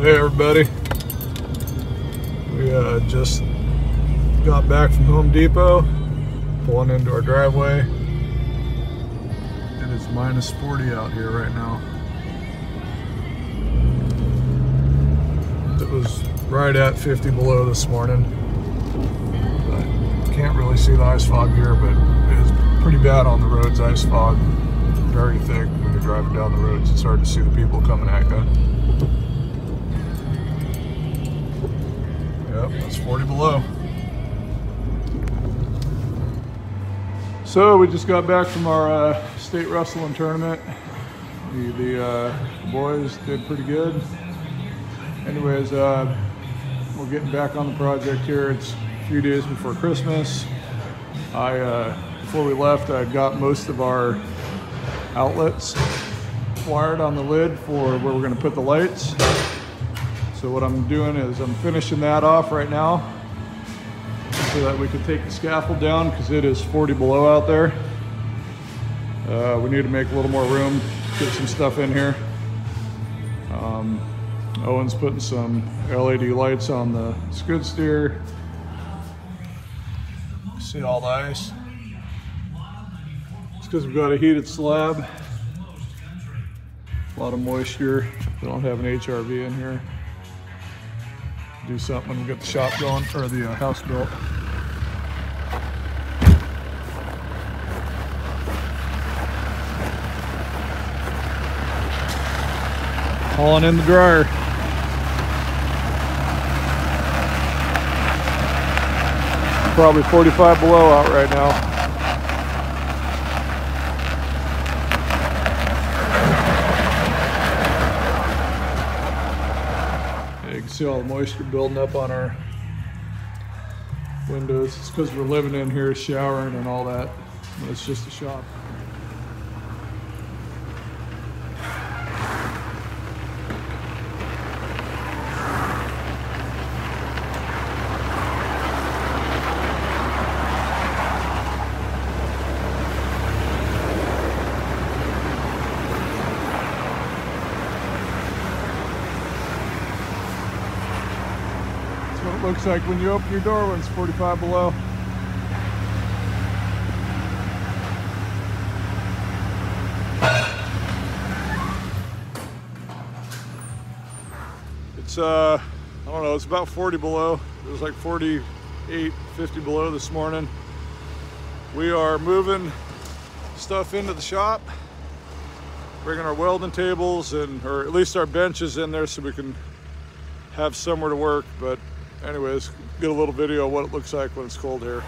Hey everybody. We uh, just got back from Home Depot, pulling into our driveway. It is minus 40 out here right now. It was right at 50 below this morning. But can't really see the ice fog here, but it is pretty bad on the roads, ice fog. Very thick when you're driving down the roads. It's hard to see the people coming at you. Yep, it's 40 below. So we just got back from our uh, state wrestling tournament. The, the uh, boys did pretty good. Anyways, uh, we're getting back on the project here. It's a few days before Christmas. I uh, before we left, I got most of our outlets wired on the lid for where we're going to put the lights. So what I'm doing is I'm finishing that off right now so that we can take the scaffold down because it is 40 below out there. Uh, we need to make a little more room, get some stuff in here. Um, Owen's putting some LED lights on the skid steer. See all the ice? It's because we've got a heated slab. A lot of moisture. We don't have an HRV in here do something when we get the shop going or the uh, house built. Hauling in the dryer. Probably 45 below out right now. See all the moisture building up on our windows. It's because we're living in here, showering and all that. It's just a shop. Looks like when you open your door when it's 45 below. It's, uh, I don't know, it's about 40 below. It was like 48, 50 below this morning. We are moving stuff into the shop, bringing our welding tables and, or at least our benches in there so we can have somewhere to work, but anyways, get a little video of what it looks like when it's cold here.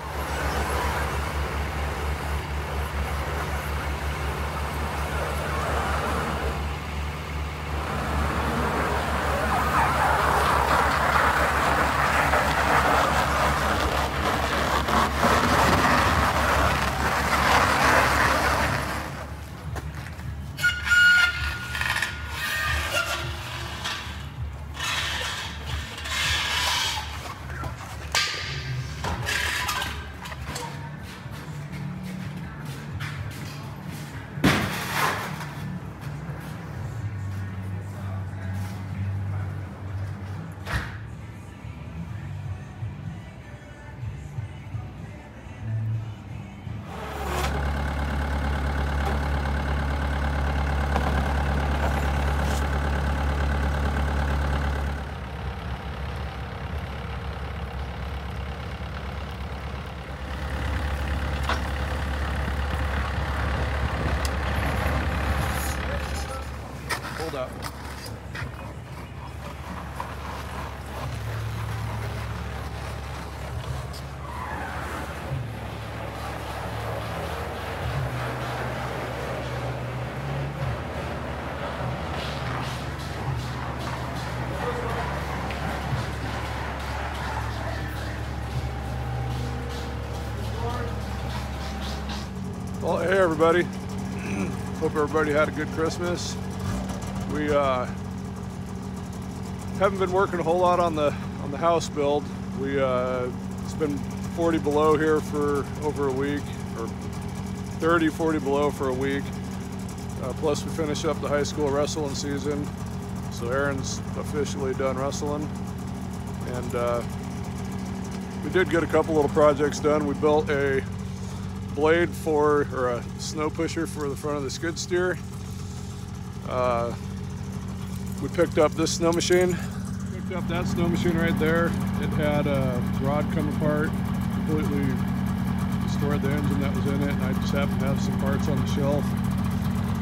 Well, hey everybody. Hope everybody had a good Christmas. We uh, haven't been working a whole lot on the on the house build. We uh, it's been 40 below here for over a week, or 30, 40 below for a week. Uh, plus, we finish up the high school wrestling season, So Aaron's officially done wrestling. And uh, we did get a couple little projects done. We built a blade for, or a snow pusher for the front of the skid steer. Uh, we picked up this snow machine. Picked up that snow machine right there. It had a rod come apart, completely destroyed the engine that was in it, and I just happened to have some parts on the shelf.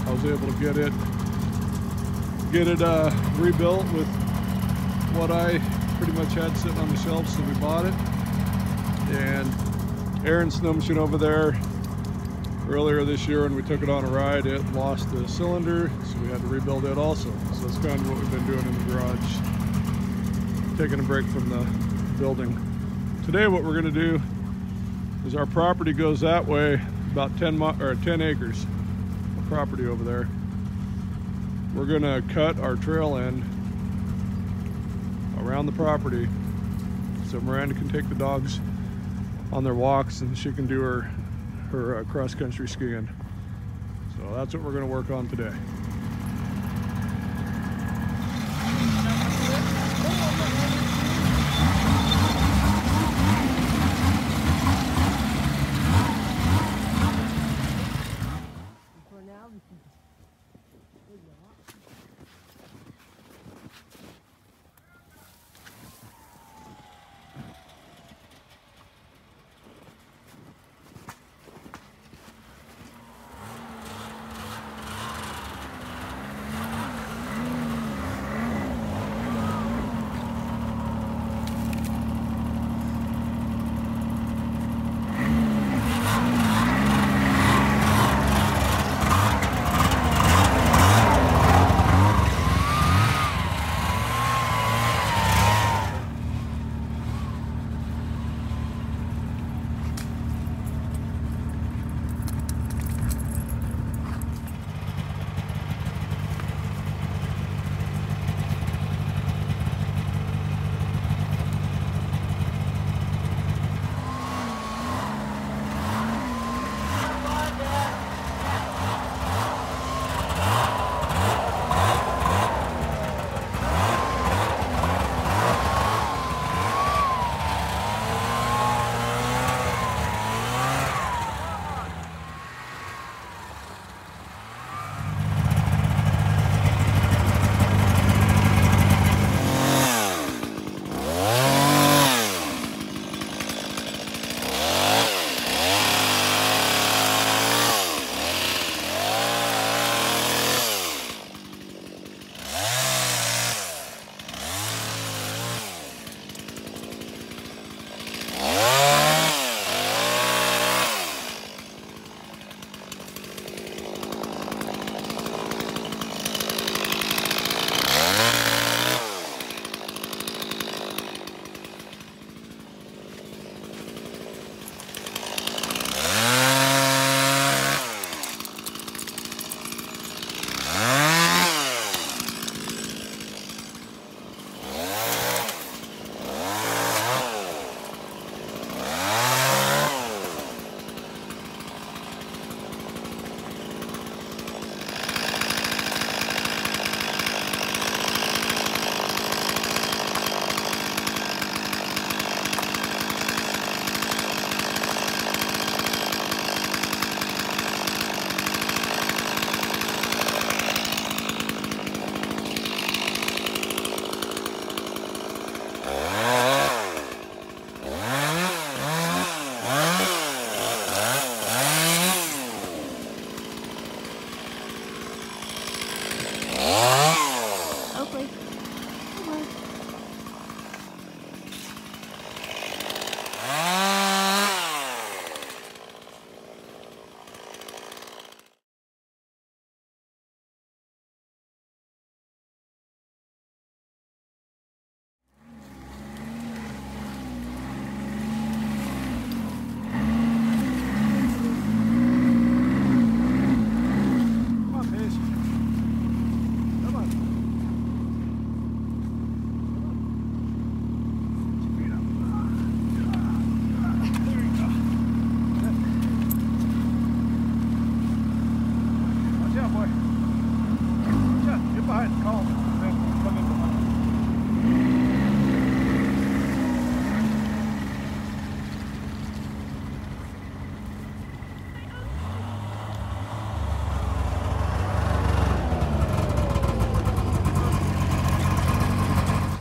I was able to get it get it uh, rebuilt with what I pretty much had sitting on the shelf, so we bought it. And Aaron's snow machine over there, earlier this year when we took it on a ride, it lost the cylinder, so we had to rebuild it also. So that's kind of what we've been doing in the garage, taking a break from the building. Today what we're gonna do is our property goes that way, about 10, or 10 acres of property over there we're gonna cut our trail in around the property so Miranda can take the dogs on their walks and she can do her her uh, cross-country skiing. So that's what we're gonna work on today.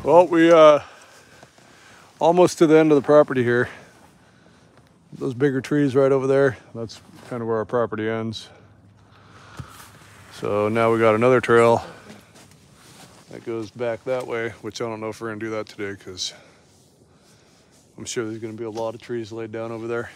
Well, we uh, almost to the end of the property here. Those bigger trees right over there, that's kind of where our property ends. So now we got another trail that goes back that way, which I don't know if we're gonna do that today because I'm sure there's gonna be a lot of trees laid down over there.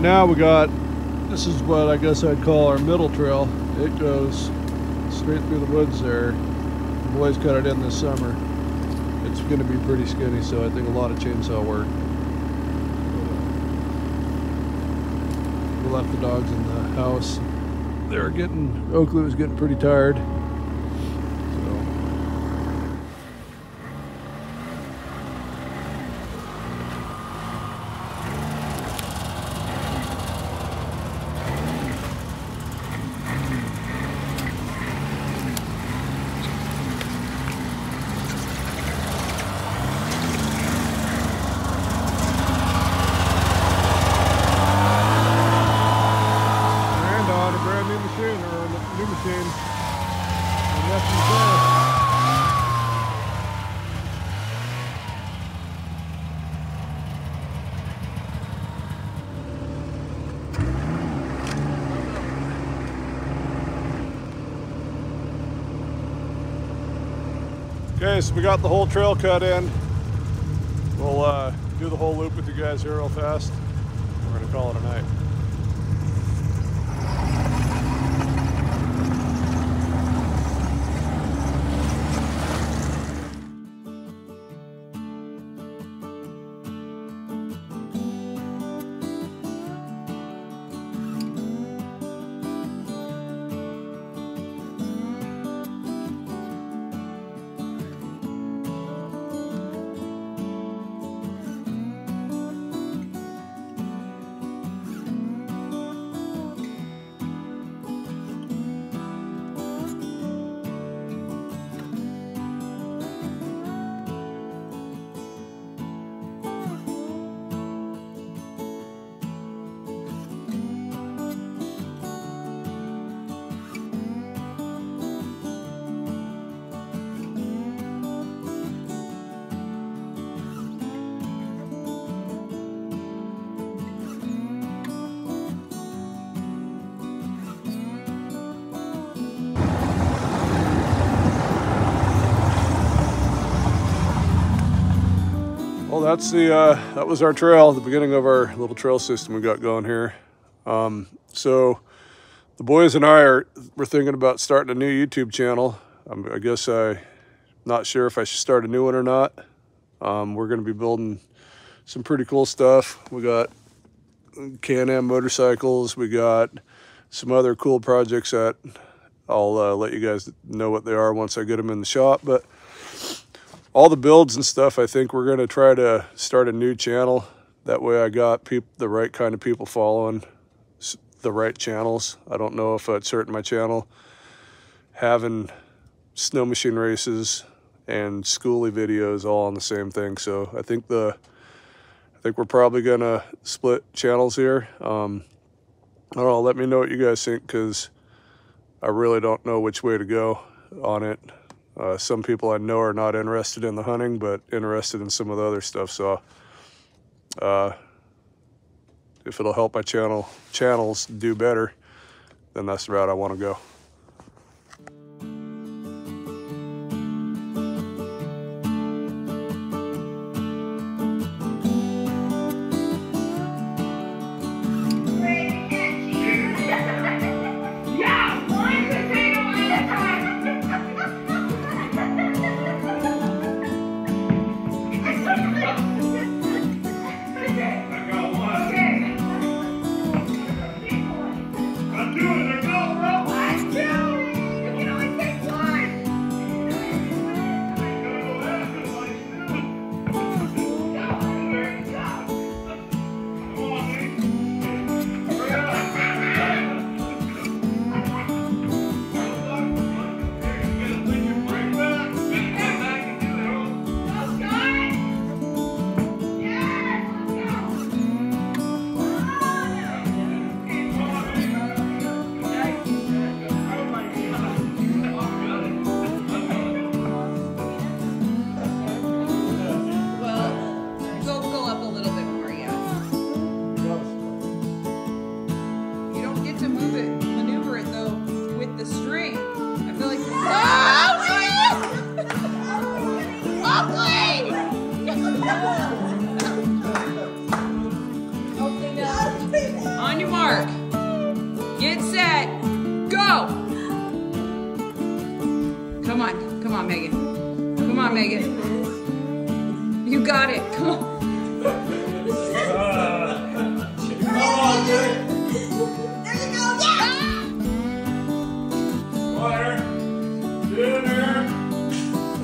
Right now we got, this is what I guess I'd call our middle trail. It goes straight through the woods there. The boys cut it in this summer. It's gonna be pretty skinny, so I think a lot of chainsaw work. We left the dogs in the house. They were getting, Oakley was getting pretty tired. Okay, so we got the whole trail cut in. We'll uh, do the whole loop with you guys here real fast. We're gonna call it a night. That's the uh, that was our trail, the beginning of our little trail system we got going here. Um, so the boys and I are we're thinking about starting a new YouTube channel. Um, I guess I not sure if I should start a new one or not. Um, we're going to be building some pretty cool stuff. We got Can-Am motorcycles. We got some other cool projects that I'll uh, let you guys know what they are once I get them in the shop. But all the builds and stuff, I think we're gonna try to start a new channel. That way, I got the right kind of people following the right channels. I don't know if it's hurting my channel having snow machine races and schooly videos all on the same thing. So I think the I think we're probably gonna split channels here. Um, I don't know. Let me know what you guys think because I really don't know which way to go on it. Uh, some people I know are not interested in the hunting, but interested in some of the other stuff. So, uh, if it'll help my channel channels do better, then that's the route I want to go.